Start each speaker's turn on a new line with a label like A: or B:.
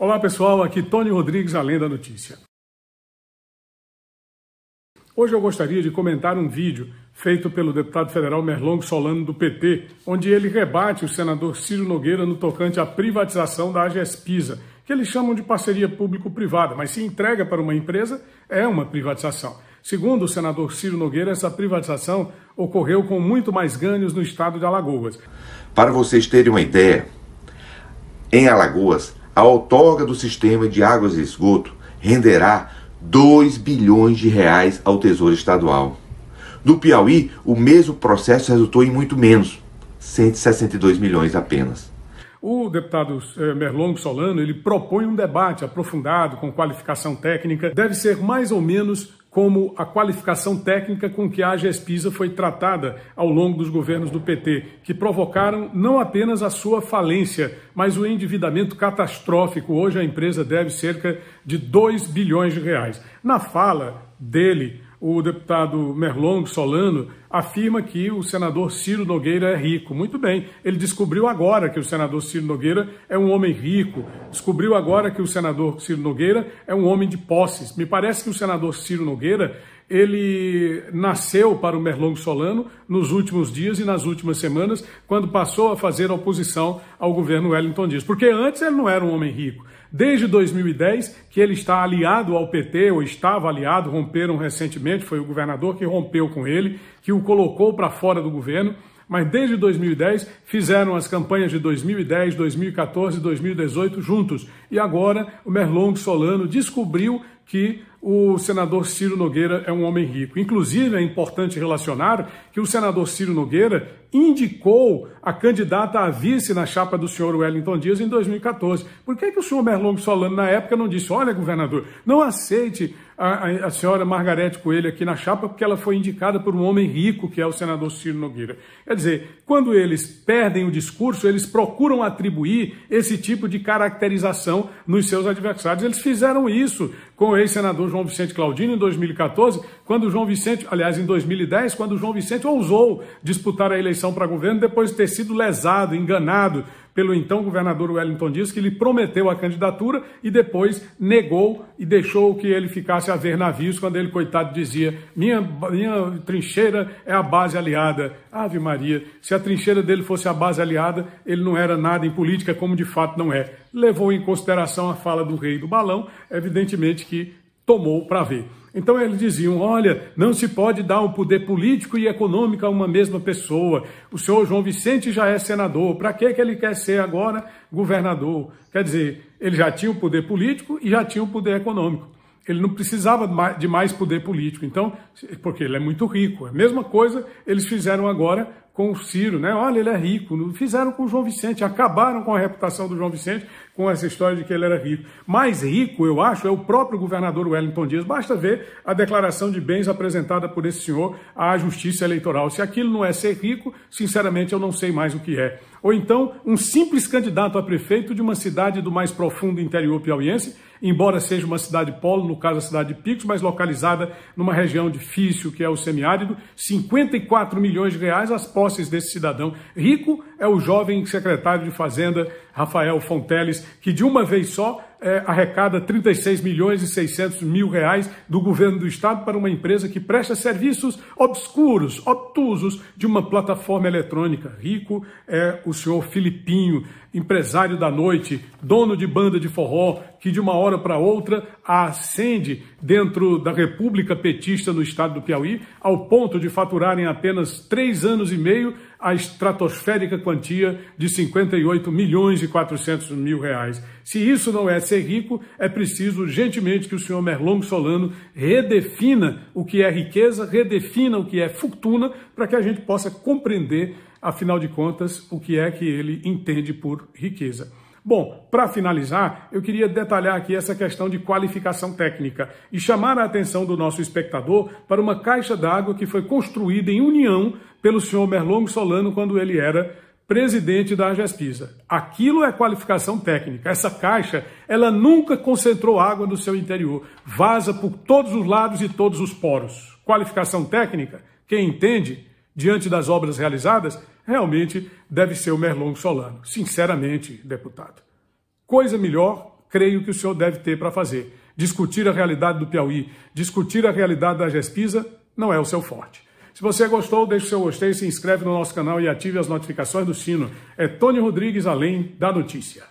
A: Olá pessoal, aqui Tony Rodrigues, além da notícia. Hoje eu gostaria de comentar um vídeo feito pelo deputado federal Merlong Solano do PT, onde ele rebate o senador Ciro Nogueira no tocante à privatização da AGESPISA, que eles chamam de parceria público-privada, mas se entrega para uma empresa, é uma privatização. Segundo o senador Ciro Nogueira, essa privatização ocorreu com muito mais ganhos no estado de Alagoas.
B: Para vocês terem uma ideia, em Alagoas, a outorga do sistema de águas e esgoto renderá 2 bilhões de reais ao Tesouro Estadual. No Piauí, o mesmo processo resultou em muito menos, 162 milhões apenas.
A: O deputado eh, Merlong Solano ele propõe um debate aprofundado com qualificação técnica. Deve ser mais ou menos como a qualificação técnica com que a GESPISA foi tratada ao longo dos governos do PT, que provocaram não apenas a sua falência, mas o endividamento catastrófico. Hoje a empresa deve cerca de 2 bilhões de reais. Na fala dele, o deputado Merlong Solano afirma que o senador Ciro Nogueira é rico. Muito bem, ele descobriu agora que o senador Ciro Nogueira é um homem rico, descobriu agora que o senador Ciro Nogueira é um homem de posses. Me parece que o senador Ciro Nogueira ele nasceu para o Merlong Solano nos últimos dias e nas últimas semanas, quando passou a fazer oposição ao governo Wellington Dias. Porque antes ele não era um homem rico. Desde 2010, que ele está aliado ao PT, ou estava aliado, romperam recentemente, foi o governador que rompeu com ele, que o colocou para fora do governo mas desde 2010 fizeram as campanhas de 2010, 2014 e 2018 juntos. E agora o Merlong Solano descobriu que o senador Ciro Nogueira é um homem rico. Inclusive, é importante relacionar que o senador Ciro Nogueira indicou a candidata a vice na chapa do senhor Wellington Dias em 2014. Por que, que o senhor Merlong Solano, na época, não disse: olha, governador, não aceite a, a, senhora Margarete Coelho aqui na chapa porque ela foi indicada por um homem rico, que é o senador Ciro Nogueira. Quer dizer, quando eles perdem o discurso, eles procuram atribuir esse tipo de caracterização nos seus adversários. Eles fizeram isso com o ex-senador João Vicente Claudino em 2014, quando João Vicente, aliás, em 2010, quando João Vicente ousou disputar a eleição para governo depois de ter sido lesado, enganado pelo então governador Wellington Dias, que lhe prometeu a candidatura e depois negou e deixou que ele ficasse a ver navios quando ele, coitado, dizia: minha, minha trincheira é a base aliada. Ave Maria, se a trincheira dele fosse a base aliada, ele não era nada em política, como de fato não é. Levou em consideração a fala do rei do balão, evidentemente que tomou para ver. Então eles diziam: olha, não se pode dar o poder político e econômico a uma mesma pessoa. O senhor João Vicente já é senador, para que, que ele quer ser agora governador? Quer dizer, ele já tinha o poder político e já tinha o poder econômico. Ele não precisava de mais poder político, então, porque ele é muito rico. A mesma coisa eles fizeram agora com o Ciro, né? Olha, ele é rico. Fizeram com o João Vicente, acabaram com a reputação do João Vicente com essa história de que ele era rico. Mais rico, eu acho, é o próprio governador Wellington Dias. Basta ver a declaração de bens apresentada por esse senhor à Justiça Eleitoral. Se aquilo não é ser rico, sinceramente eu não sei mais o que é. Ou então, um simples candidato a prefeito de uma cidade do mais profundo interior piauiense embora seja uma cidade polo, no caso a cidade de Picos, mas localizada numa região difícil que é o semiárido, 54 milhões de reais as posses desse cidadão. Rico é o jovem secretário de Fazenda, Rafael Fonteles, que de uma vez só é, arrecada 36 milhões e 600 mil reais do governo do estado para uma empresa que presta serviços obscuros, obtusos de uma plataforma eletrônica. Rico é o senhor Filipinho, empresário da noite, dono de banda de forró, que de uma hora para outra ascende dentro da República Petista no estado do Piauí, ao ponto de faturar em apenas três anos e meio a estratosférica quantia de 58 milhões e 400 mil reais. Se isso não é ser rico, é preciso urgentemente que o senhor Merlong Solano redefina o que é riqueza, redefina o que é fortuna, para que a gente possa compreender, afinal de contas, o que é que ele entende por riqueza. Bom, para finalizar, eu queria detalhar aqui essa questão de qualificação técnica e chamar a atenção do nosso espectador para uma caixa d'água que foi construída em união pelo senhor Merlong Solano quando ele era presidente da AGESPISA. Aquilo é qualificação técnica. Essa caixa, ela nunca concentrou água no seu interior. Vaza por todos os lados e todos os poros. Qualificação técnica, quem entende, diante das obras realizadas, realmente deve ser o Merlong Solano. Sinceramente, deputado. Coisa melhor creio que o senhor deve ter para fazer. Discutir a realidade do Piauí, discutir a realidade da Gespisa, não é o seu forte. Se você gostou, deixe seu gostei, se inscreve no nosso canal e ative as notificações do sino. É Tony Rodrigues, além da notícia.